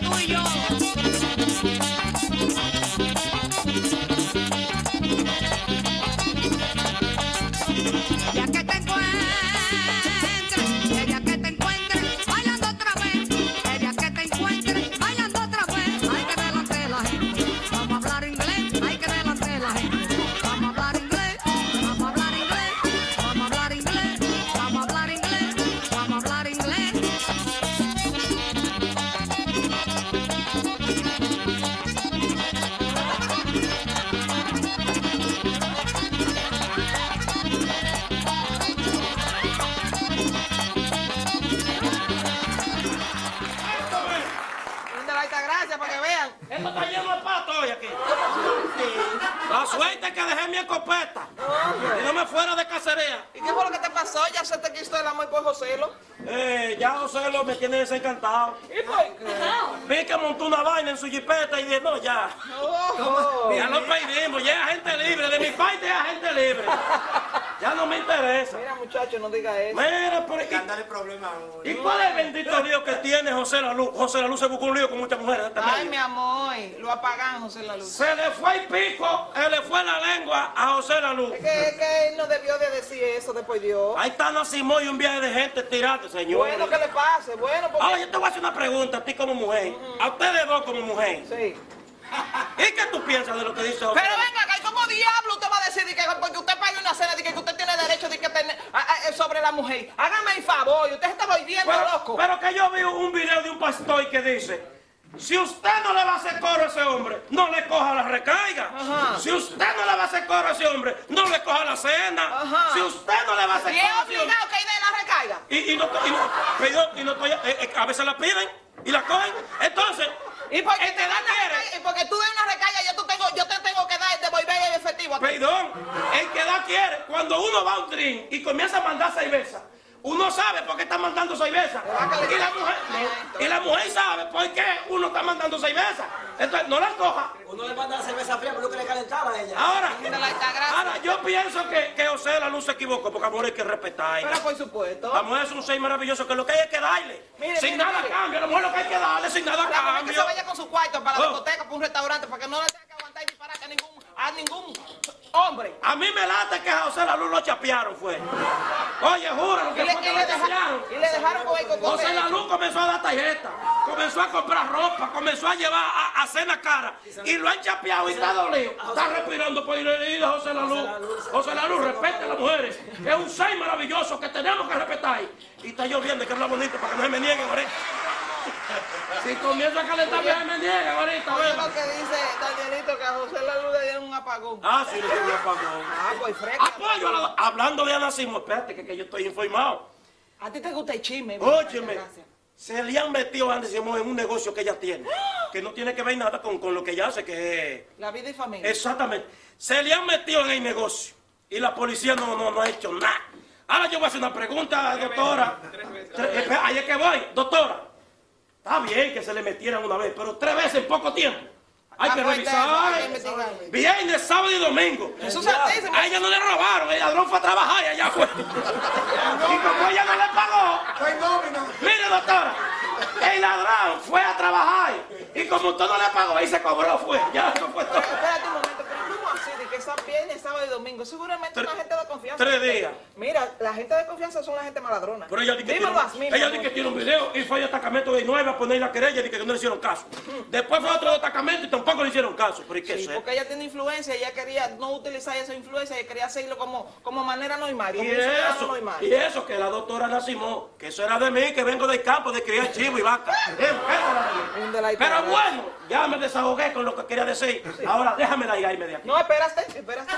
tuyo. Está lleno de pato hoy aquí. La suerte es que dejé mi escopeta. Y no me fuera de cacería. ¿Y qué fue lo que te pasó? ¿Ya se te quiso el amor por Joselo? Eh, ya José lo me tiene desencantado. ¿Y por qué? Vi que montó una vaina en su jipeta y dije, no, ya. Oh. Ya lo perdimos, ya es gente libre. De mi parte es gente libre. Ya no me interesa. Mira, muchacho, no diga eso. Mira, por aquí. Ándale problema ahora. ¿Y cuál es el bendito lío que tiene José La Luz? José La Luz se buscó un lío con muchas mujeres. este Ay, medio. mi amor, lo apagan, José La Luz. Se le fue el pico, se le fue la lengua a José La Luz. Es que, es que él no debió de decir eso después Dios. Ahí está Nacimó y un viaje de gente tirando, señor. Bueno, que le pase, bueno, porque... Ahora yo te voy a hacer una pregunta a ti como mujer, a ustedes dos como mujer. Sí. ¿Y qué tú piensas de lo que dice José? Pero venga acá, ¿y cómo diablo usted va a decir de que porque usted paga una cena de que usted tiene derecho de que tener a- sobre la mujer? Hágame el favor, y usted se está volviendo pero, loco. pero que yo vi un video de un pastor que dice, si usted no le va a hacer coro a ese hombre, no le coja la recaiga. Ajá. Si usted no le va a hacer coro a ese hombre, no le coja la cena. Ajá. Si usted no le va a hacer y es coro a ese hombre... obligado que ahí de la recaiga. Y, y no, y no, y no estoy- eh, eh, a veces la piden y la cogen. Entonces, Y porque, que te dan quiere, recaiga- y porque tú das una recaiga, yo, tú tengo, yo te tengo que dar, devolver el efectivo. perdón, el que da quiere, cuando uno va a un drink y comienza a mandar cerveza, uno sabe por qué está mandando cerveza. Y la mujer, y la mujer sabe por qué uno está mandando cerveza. Entonces, no la coja. Uno le manda la cerveza fría, pero no quiere calentar a ella. Ahora, ahora yo pienso que, que José la luz se equivocó, porque a mujer hay que respetar. Pero por supuesto. La mujer es un ser maravilloso que lo que hay es que darle. Mire, sin mire, nada a mire. cambio. A la mujer lo que hay que darle sin nada a La mujer que cambio. se vaya con su cuarto para la Oh. discoteca, para un restaurante, para que no le tenga que aguantar y disparar a ningún, a ningún hombre. A mí me late que a José luz lo chapearon, fue. Oye, jura lo Y que le, fue y le lo deja- chapearon. y le dejaron con el. José la luz comenzó a dar tarjeta, comenzó a comprar ropa, comenzó a llevar a, a cena cara y lo han chapeado y está dolido. Está respirando por ir a José luz. José luz, respete a las mujeres. Es un ser maravilloso que tenemos que respetar. Y está lloviendo, que hablar bonito para que no se me nieguen ahorita. Si comienza a calentar, se me nieguen ahorita. Oye lo que dice Danielito, que a José la luz le dieron un apagón. Ah, sí, le tengo un apagón. Ah, pues fresca. Apoyo a la- hablando de Ana Simón, espérate que, que yo estoy informado. A ti te gusta el chisme. Óyeme, Gracias. se le han metido a Ana Simón en un negocio que ella tiene, que no tiene que ver nada con, con lo que ella hace, que es... La vida y familia. Exactamente. Se le han metido en el negocio y la policía no, no, no ha hecho nada. Ahora yo voy a hacer una pregunta, doctora. Espera, Ahí es que voy, doctora. Está bien que se le metieran una vez, pero tres veces en poco tico. Hay Ah, que pues, revisar. Viernes, sábado y domingo. Jesús Santísimo. A ella no le robaron, el ladrón fue a trabajar y allá fue. Y como ella no le pagó, mire doctora, el ladrón fue a trabajar y como usted no le pagó, ahí se cobró, fue. Ya, eso fue todo. Pero, espérate un momento, pero ¿cómo así? De que esa viernes, sábado y domingo. Seguramente Tre- una gente de confianza. tres días. Mira, la gente de confianza son la gente maladrona. Pero ella dice que, tiene, así, ella dice que tiene un video y fue al destacamento de 9 a poner la querella y dice que no le hicieron caso. Después fue a otro destacamento y tampoco le hicieron caso. ¿Pero y qué Sí, es porque ella tiene influencia, ella quería no utilizar esa influencia, ella quería hacerlo como, como manera normal, Y como ciudadano eso, normal. y eso que la doctora Nacimó, que eso era de mí, que vengo del campo de criar chivo y vaca. De de Pero bueno, ya me desahogué con lo que quería decir. Ahora déjame la irme de aquí. No, espérate, espérate.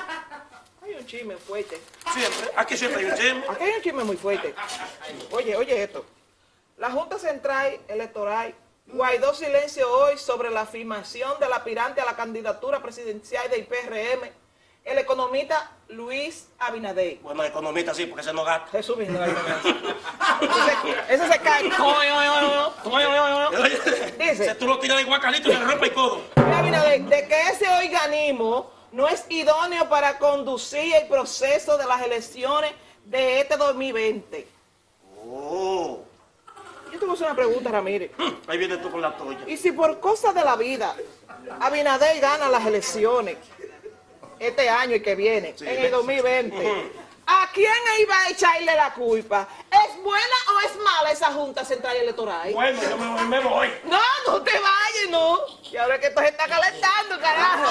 Hay un chisme fuerte. Siempre, aquí siempre hay un chisme. Aquí hay un chisme muy fuerte. Oye, oye esto. La Junta Central Electoral guardó silencio hoy sobre la afirmación del aspirante a la candidatura presidencial del PRM, el economista Luis Abinader. Bueno, economista sí, porque se no gasta. Jesús mío, ese, ese se cae. Dice. Si tú lo tiras de guacalito, se le rompe el codo. Luis Abinader, de que ese organismo no es idóneo para conducir el proceso de las elecciones de este 2020. Oh, Yo te voy a hacer una pregunta, Ramírez. ahí viene tú con la tuya. Y si por cosas de la vida Abinader gana las elecciones este año y que viene, Sí, en el 2020, ¿a quién iba a echarle la culpa? ¿Es buena o es mala esa Junta Central Electoral? Bueno, yo me, me voy. No, no te vayas, no. Y ahora que esto se está calentando, carajo.